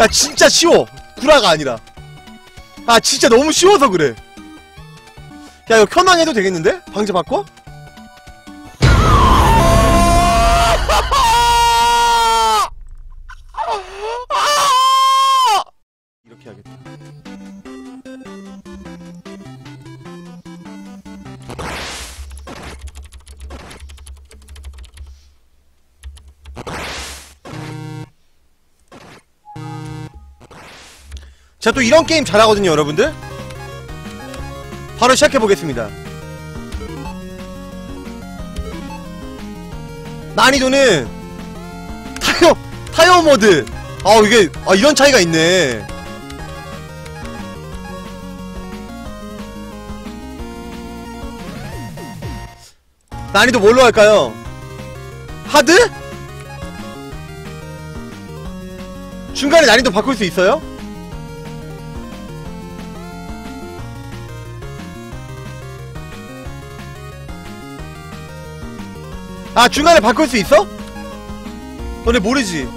야 진짜 쉬워 구라가 아니라 아 진짜 너무 쉬워서 그래 야 이거 켜낭 해도 되겠는데? 방제 바꿔? 제가 또 이런 게임 잘하거든요 여러분들 바로 시작해보겠습니다 난이도는 타이어 타이어 모드 아 이게 아 이런 차이가 있네 난이도 뭘로 할까요? 하드? 중간에 난이도 바꿀 수 있어요? 아 중간에 바꿀 수 있어? 너네 모르지?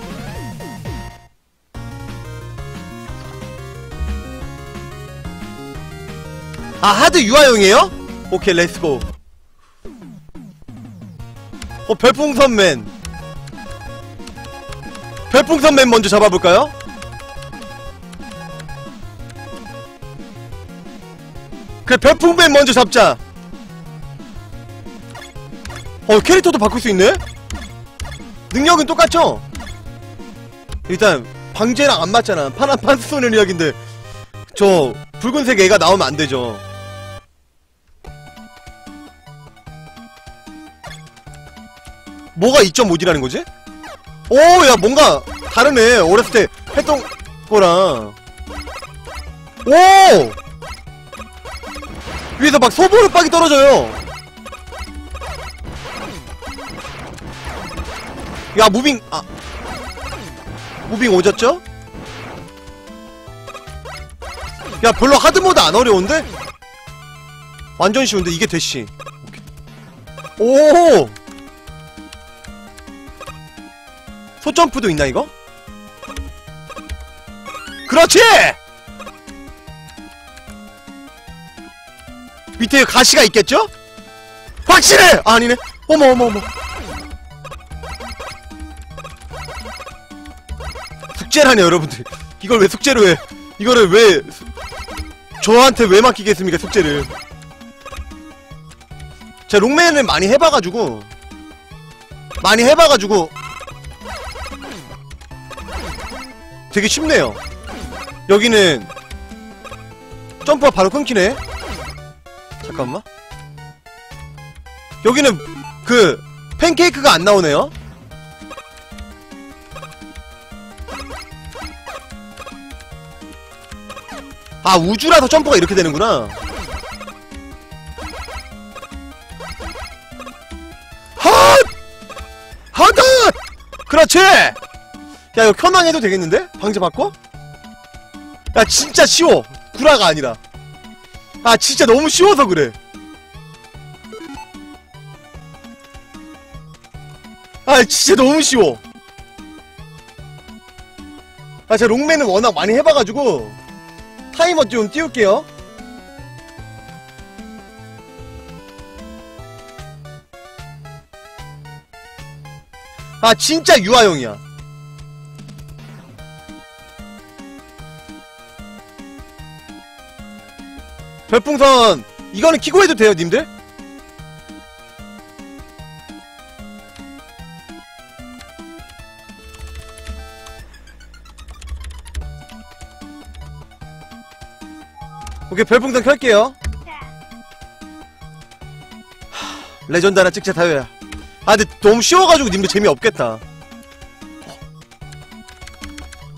아 hard 유아용이에요? 오케이 let's go 어 별풍선맨 별풍선맨 먼저 잡아볼까요? 그래 별풍맨 먼저 잡자 어 캐릭터도 바꿀 수 있네? 능력은 똑같죠? 일단 방제랑 안 맞잖아 파란 판스 쏘는 이야기인데 저 붉은색 애가 나오면 안 되죠 뭐가 2.5D라는 거지? 오 야 뭔가 다르네 어렸을 때 했던 거랑 오 위에서 막 소보로 빵이 떨어져요 야 moving 아 moving 오졌죠? 야 별로 hard mode 안 어려운데? 완전 쉬운데 이게 대시 오 소점프도 있나 이거? 그렇지! 밑에 가시가 있겠죠? 확실해! 아, 아니네 어머 어머 어머 숙제라네 여러분들. 이걸 왜 숙제로 해? 이거를 왜 수- 저한테 왜 맡기겠습니까 숙제를? 제가 롱맨을 많이 해봐가지고 많이 해봐가지고 되게 쉽네요. 여기는 점프가 바로 끊기네? 잠깐만. 여기는 그 팬케이크가 안 나오네요 아 우주라서 점프가 이렇게 되는구나 핫! 핫! 그렇지! 야 이거 켜낭 해도 되겠는데? 방제 바꿔? 야 진짜 쉬워 구라가 아니라 아 진짜 너무 쉬워서 그래 아 진짜 너무 쉬워 아 제가 롱맨은 워낙 많이 해봐가지고 타이머 좀 띄울게요 아 진짜 유아용이야 별풍선 이거는 키고 해도 돼요 님들? 오케이 별풍선 켤게요. 하, 레전드 하나 찍자 다효야. 아 근데 너무 쉬워가지고 님들 재미없겠다.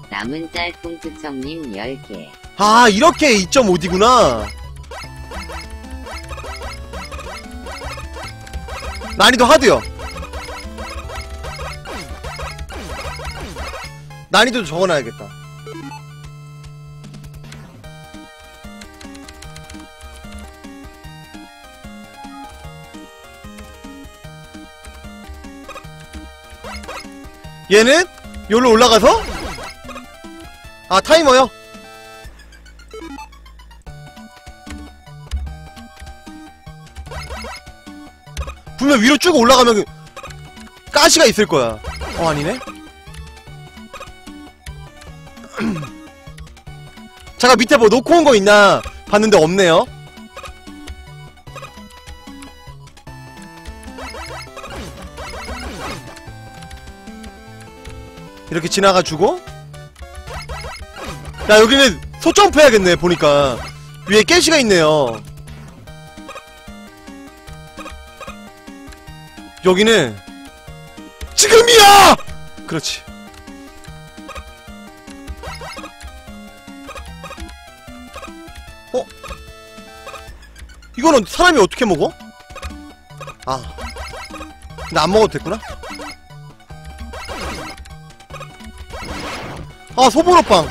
남은 짤풍투청님 10개. 아 이렇게 2.5D구나. 난이도 하드요. 난이도 적어놔야겠다 얘는 여기로 올라가서? 아 타이머요? 분명 위로 쭉 올라가면 그 가시가 있을 거야. 어 아니네. 잠깐 밑에 뭐 놓고 온 거 있나 봤는데 없네요 이렇게 지나가주고 야 여기는 소점프 해야겠네 보니까 위에 깨시가 있네요 여기는 지금이야! 그렇지 어? 이거는 사람이 어떻게 먹어? 아. 나 안 먹어도 됐구나. 아, 소보로빵.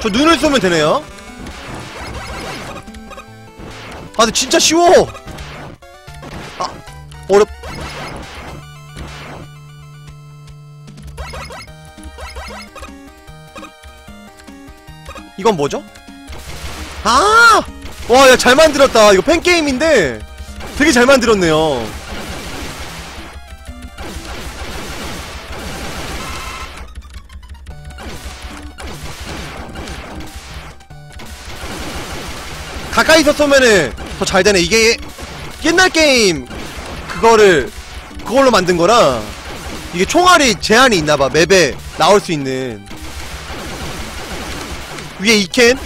저 눈을 쏘면 되네요. 아, 근데 진짜 쉬워! 아, 어렵, 이건 뭐죠? 아! 와, 야, 잘 만들었다. 이거 팬게임인데, 되게 잘 만들었네요. 가까이서 쏘면은 더 잘 되네. 이게 옛날 게임, 그거를, 그걸로 만든 거라, 이게 총알이 제한이 있나봐. 맵에 나올 수 있는. 위에 이캔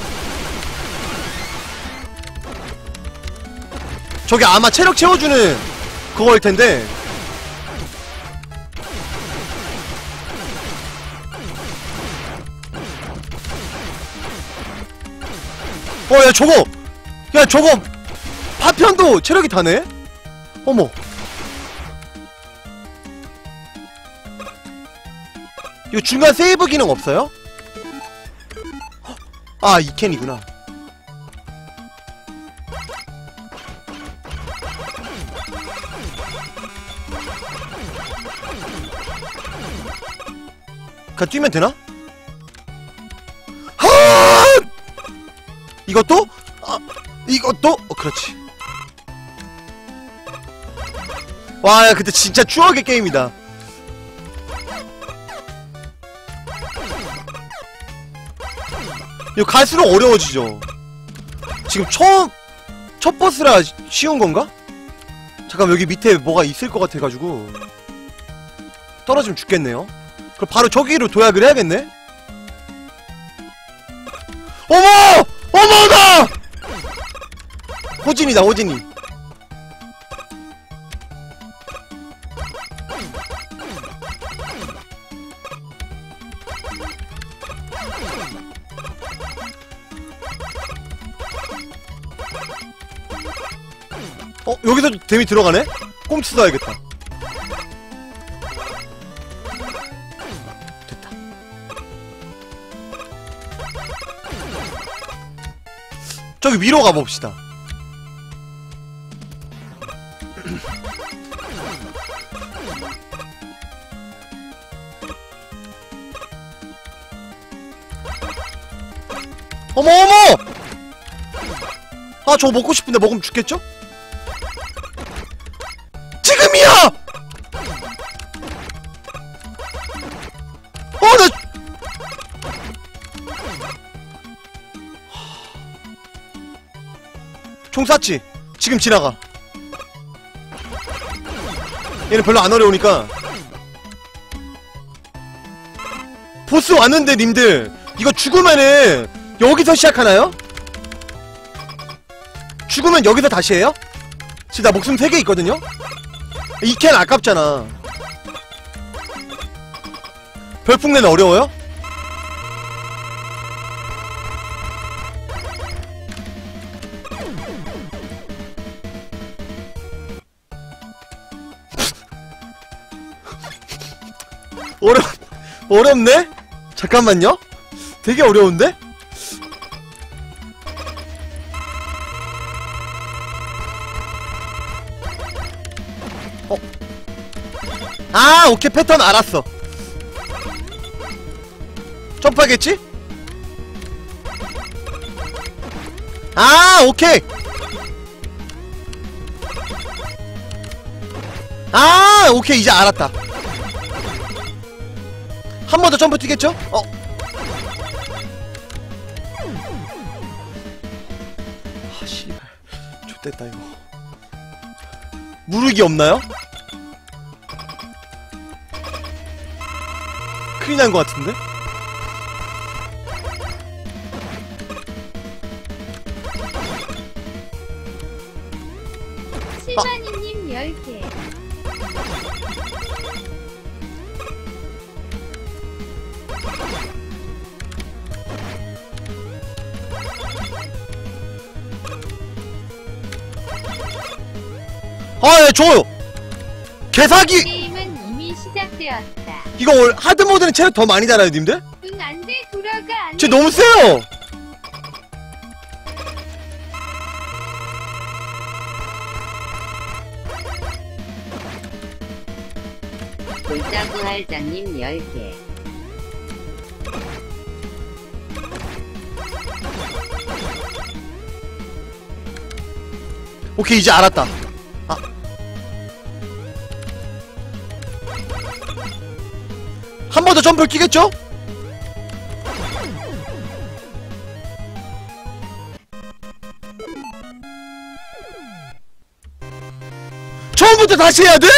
저게 아마 체력 채워주는 그거일 텐데. 어 야 저거! 야 저거! 파편도 체력이 다네? 어머. 이거 중간 세이브 기능 없어요? 아, 이 캔이구나. 가 뛰면 되나? 하! 이것도? 아, 이것도? 어, 그렇지. 와, 야, 근데 진짜 추억의 게임이다. 이거 갈수록 어려워지죠. 지금 처음 첫 버스라 쉬운 건가? 잠깐 여기 밑에 뭐가 있을 것 같아가지고 떨어지면 죽겠네요. 그럼 바로 저기로 도약을 해야겠네. 어머! 어머나! 호진이다 호진이. 어 여기서 데미 들어가네? 꼼치 써야겠다. 됐다. 저기 위로 가봅시다. 어머 어머! 아 저거 먹고 싶은데 먹으면 죽겠죠? 쐈지? 지금 지나가. 얘는 별로 안 어려우니까. 보스 왔는데, 님들. 이거 죽으면은, 여기서 시작하나요? 죽으면 여기서 다시 해요? 지금 나 목숨 3개 있거든요? 이 캔 아깝잖아. 별풍내는 어려워요? 어렵 어렵네? 잠깐만요. 되게 어려운데? 어. 아, 오케이. 패턴 알았어. 점프하겠지? 아, 오케이. 아, 오케이. 이제 알았다. 한 번 더 점프 뛰겠죠? 어 아, 씨발. 좋됐다, 이거. 무르기 없나요? 큰일 난 것 같은데? 실바니님 10 아, 예, 좋아요! 개사기! 게임은 이미 시작되었다. 이거 월- 하드모드는 체력 더 많이 달아요, 님들? 응, 안 돼, 돌아가, 안 쟤 돼. 너무 세요! 골짜구 할장님 10개. 오케이, 이제 알았다. 한 번 더 점프를 끼겠죠? 처음부터 다시 해야 돼?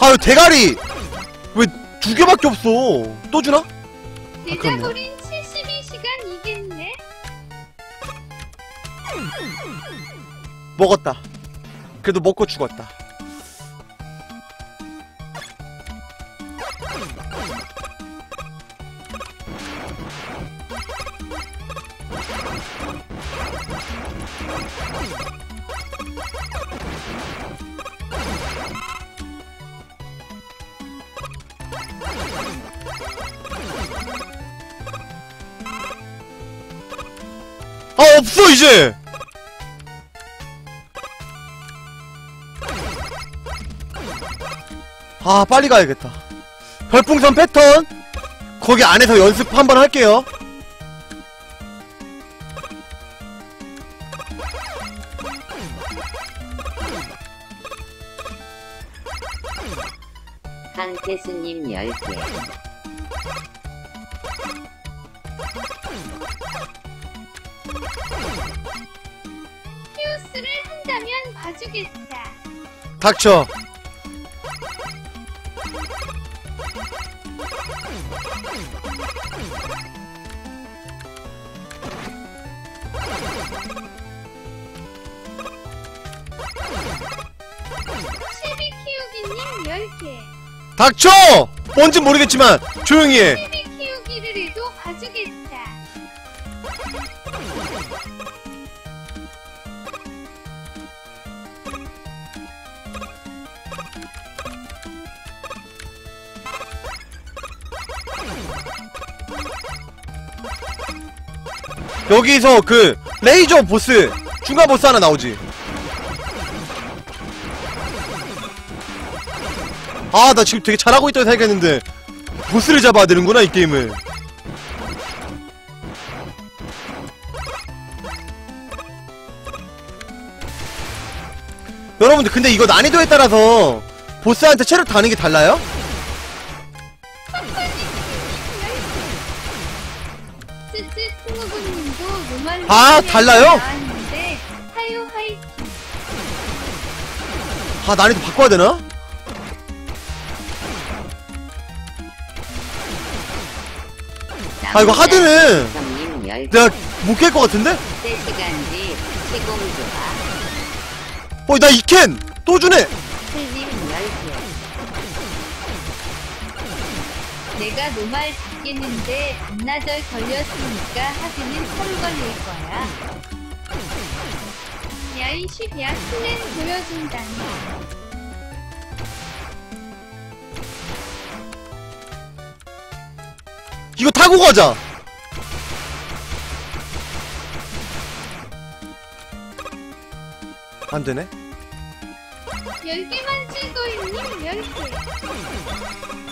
아유, 대가리! 왜 두 개밖에 없어? 또 주나? 내자버린 72시간 이겠네? 먹었다. 그래도 먹고 죽었다. 아 빨리 가야겠다 별풍선 패턴 거기 안에서 연습 한번 할게요 상태수님 10개. 히우스를 한다면 봐주겠다. 닥쳐 닥쳐! 뭔진 모르겠지만 조용히 해. 키우기를 해도 봐주겠다. 여기서 그 레이저 보스 중간 보스 하나 나오지 아 나 지금 되게 잘하고 있다고 생각했는데 보스를 잡아야 되는구나 이 게임을 여러분들 근데 이거 난이도에 따라서 보스한테 체력 다는 게 달라요? 아, 달라요? 아 난이도 바꿔야 되나? 아, 이거 하드는 님 10개. 내가 못 깰 것 같은데? 3시간 뒤 시공 좋아. 어, 나 이캔! 또 주네! 틀님 10개. 내가 노말 잡겠는데 반나절 걸렸으니까 하기는 서울 걸릴 거야. 야이 쉿야 플랜 보여준다니. 이거 타고 가자. 안 되네. 10개만 찍어있님 10개.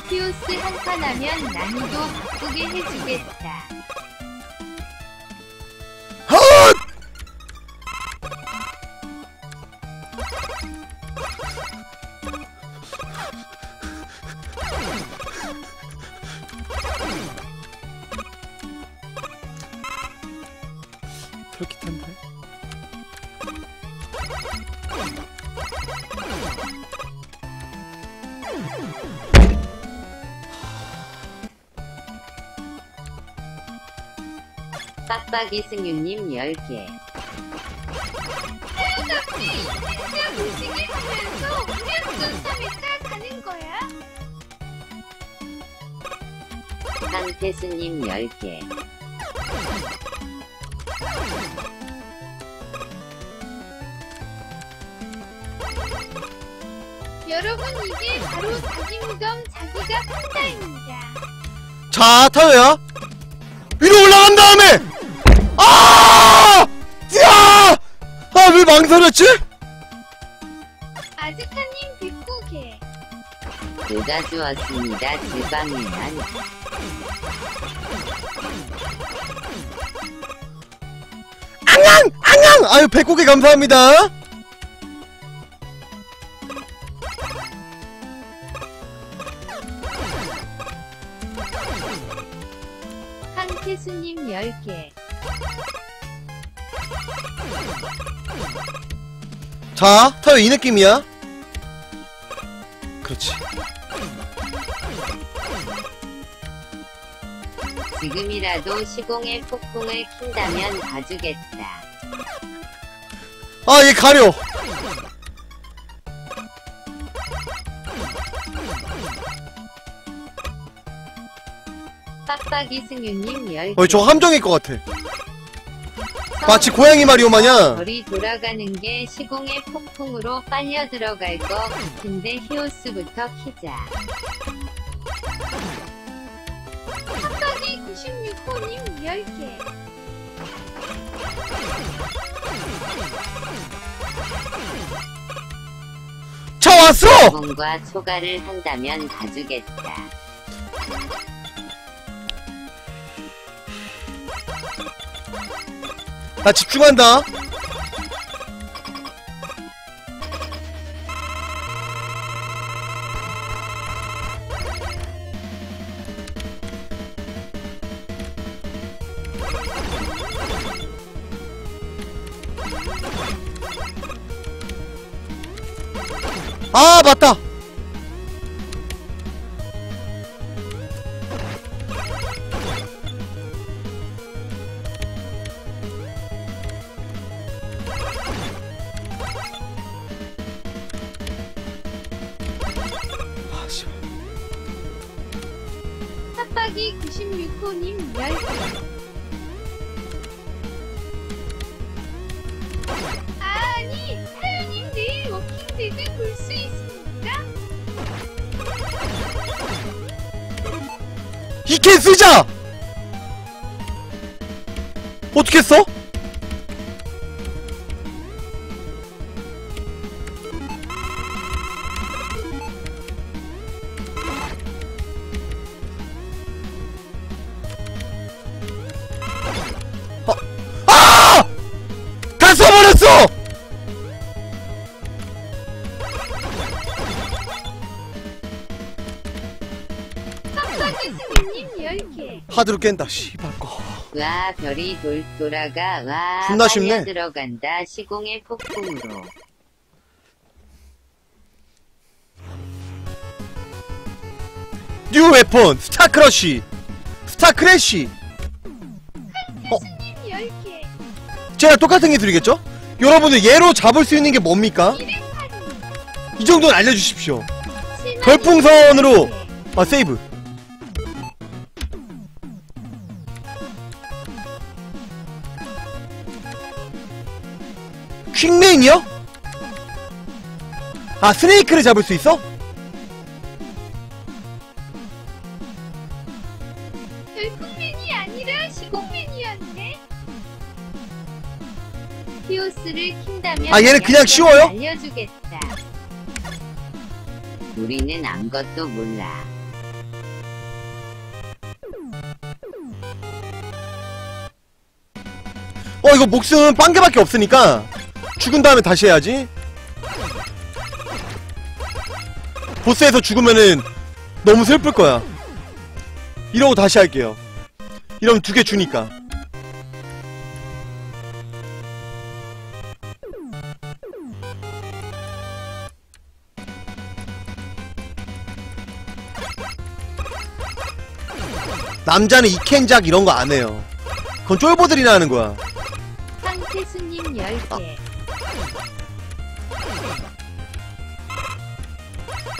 히오스 한판 하면 난이도 바꾸게 해주겠다. 빡빡이 승유님 10개. 하여갑기 진짜 무시기 하면서 우량준 3회차 가는 거야? 한태수님 10개. 여러분 이게 바로 자기 무덤 자기가 판다입니다. 자, 타요야. 위로 올라간 다음에! 아! 야! 아, 왜 망설였지? 아즈카님 빗고개. 누가 주었습니다. 지방이란. 앙앙! 앙앙! 아유, 배꼽게 감사합니다. 10개. 자, 타요 이 느낌이야. 그렇지. 지금이라도 시공의 폭풍을 킨다면 봐주겠다. 아, 얘 가려. 빡빡이 승유님 10개. 어, 저 함정일 것 같아. 마치 고양이 마리오 마냥. 별이 돌아가는 게 시공의 폭풍으로 빨려 들어갈 것 같은데 히오스부터 키자. 깜빡이 96호님 10개. 자, 왔어! 뭔가 초과를 한다면 봐주겠다. 나 집중한다. 아, 맞다! 깜빡이 96호님 10개. 아니, 내일 워킹데드 볼 수 있습니까? 이캔 쓰자! 어떻게 써? 10개. 하드로 깬다, 씨발 거. 와 별이 돌 돌아가 와 존나 쉽네. 빨려 들어간다 시공의 폭풍으로. New weapon, Star Crush, Star Crash. 스님 10개. 제가 똑같은 기술이겠죠? 여러분들 얘로 잡을 수 있는 게 뭡니까? 이 정도는 알려주십시오. 별풍선으로. 아, 세이브. 아 스네이크를 잡을 수 있어? 별풍맨이 아니라 시공맨이었네. 히오스를 킨다면 아, 얘는 그냥 쉬워요? 알려주겠다. 우리는 아무것도 몰라. 어 이거 목숨 빵 개밖에 없으니까 죽은 다음에 다시 해야지 보스에서 죽으면은 너무 슬플 거야. 이러고 다시 할게요. 이러면 두 개 주니까. 남자는 이켄작 이런 거 안 해요. 그건 쫄보들이나 하는 거야. 상태수님 10개.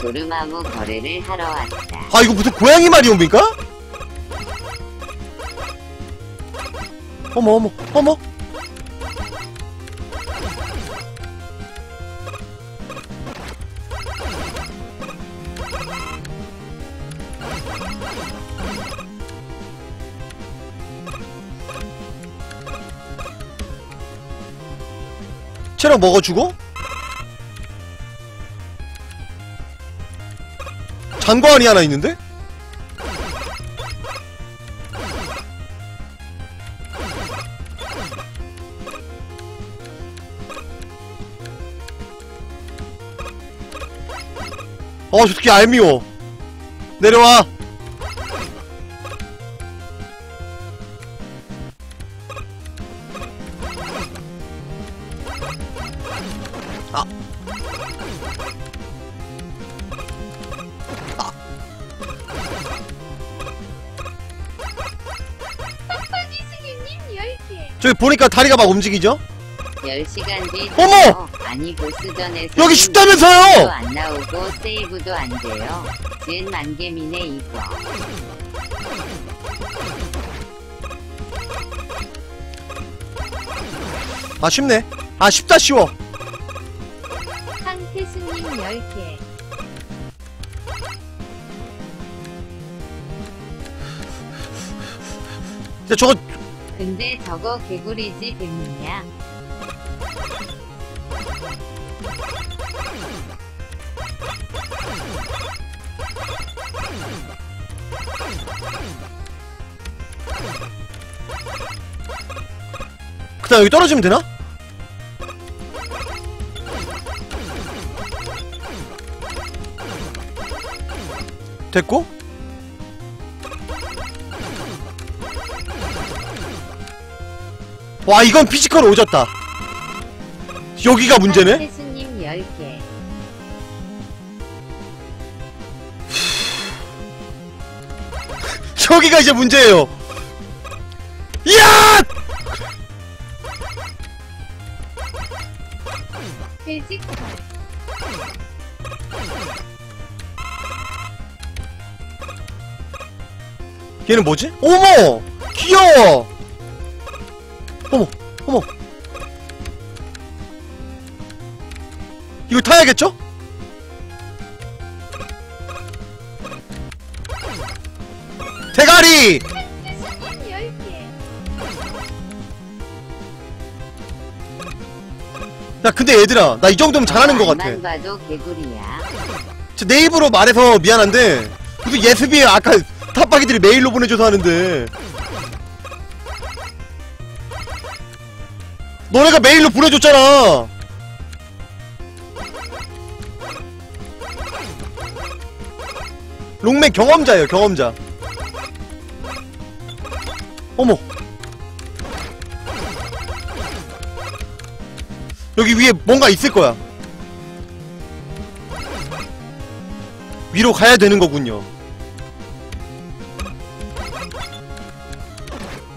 도르마무 거래를 하러 왔다. 아 이거 무슨 고양이 마리오입니까? 어머 어머 어머 체력 먹어주고 장관이 하나 있는데? 어, 저 새끼 알미워. 내려와. 보니까 다리가 막 움직이죠? 10시간 뒤 어머! 돼요. 아니 보스전에서 여기 쉽다면서요! 안 나오고 세이브도 안 돼요. 젠 만개미네 이거. 아, 쉽네. 아, 쉽다, 쉬워. 상태수님 10개. 진짜 저거, 근데 저거 개구리지 뱀이냐? 그 다음 여기 떨어지면 되나? 됐고? 와, 이건 피지컬 오졌다. 여기가 문제네? 상태수님 10개. 여기가 이제 문제예요. 이야! 얘는 뭐지? 어머! 귀여워! 이거 타야겠죠? 대가리! 상태수님 10개. 야, 근데 얘들아, 나 이 정도면 잘하는 것 같아. 만 봐도 개구리야. 저내 입으로 말해서 미안한데, 무슨 예습이 아까 탑박이들이 메일로 보내줘서 하는데. 너네가 메일로 보내줬잖아! 롱맨 경험자예요, 경험자. 어머. 여기 위에 뭔가 있을 거야. 위로 가야 되는 거군요.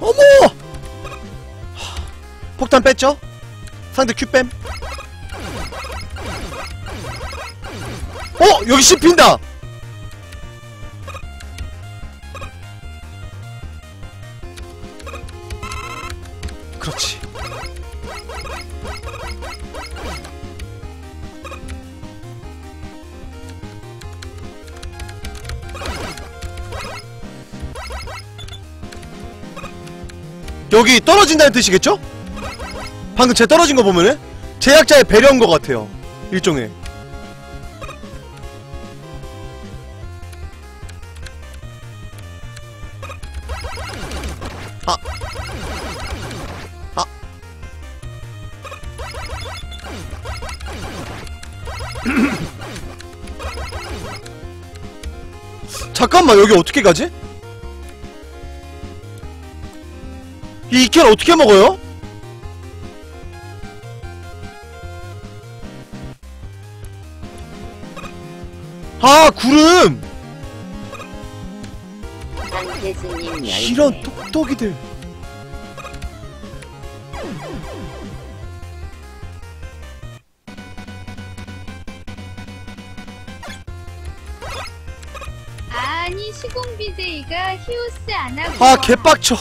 어머! 하, 폭탄 뺐죠? 상대 큐뺨. 어! 여기 씹힌다! 여기 떨어진다는 뜻이겠죠? 방금 제 떨어진 거 보면은 제작자의 배려인 것 같아요 일종의 아. 아. 잠깐만 여기 어떻게 가지? 이 이켈 어떻게 먹어요? 아 구름 한태수님 10개. 이런 똑똑이들 아니 시공 BJ가 히오스 안 하고 아 개빡쳐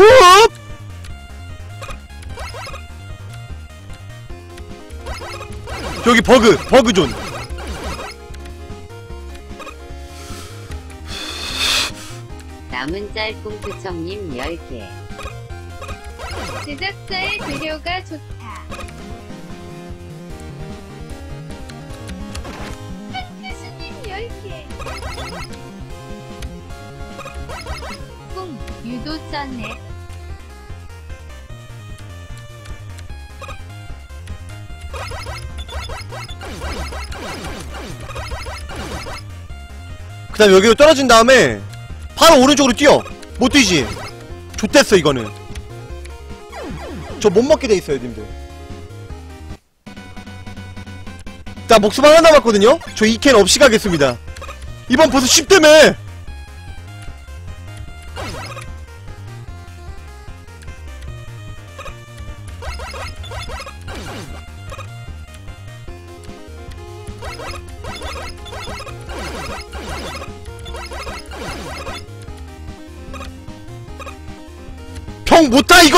푸 여기 버그 버그존 남은 짤꿍투청님 10개. 제작자의 배려가 좋다. 한태수님 10개. 꿍 유도 쩌네. 다음 여기로 떨어진 다음에 바로 오른쪽으로 뛰어. 못 뛰지? 좋댔어 이거는. 저 못 먹게 돼 있어요 님들. 자 목숨 하나 남았거든요? 저 2캔 없이 가겠습니다. 이번 벌써 10대매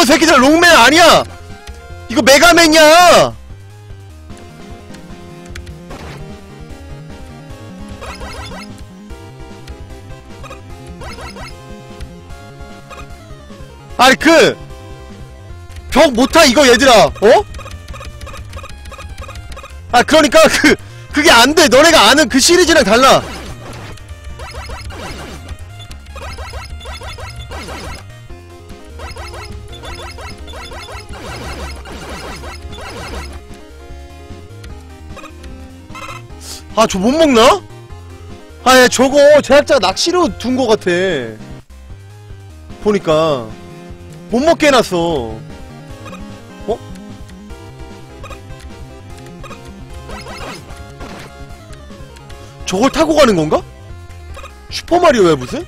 이거 새끼들 롱맨 아니야? 이거 메가맨이야. 아니 그병 못타 이거 얘들아 어? 아 그러니까 그 그게 안돼. 너네가 아는 그 시리즈랑 달라 아, 저 못 먹나? 아, 야, 저거 제작자가 낚시로 둔 거 같아. 보니까. 못 먹게 해놨어. 어? 저걸 타고 가는 건가? 슈퍼마리오야, 무슨?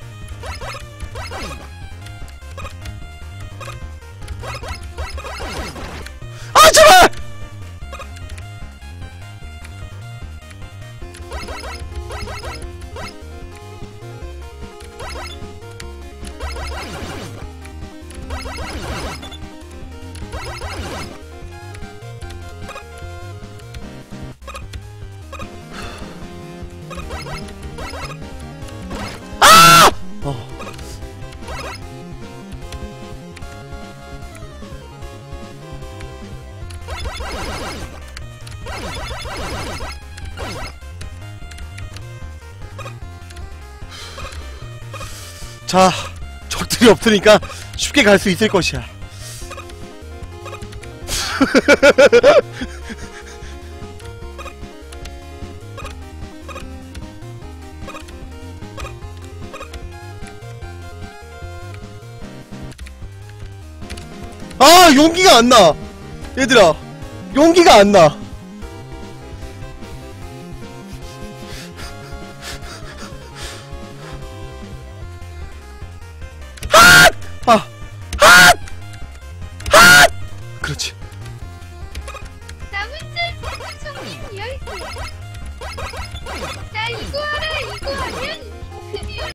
자, 적들이 없으니까 쉽게 갈 수 있을 것이야. 아, 용기가 안 나. 얘들아, 용기가 안 나.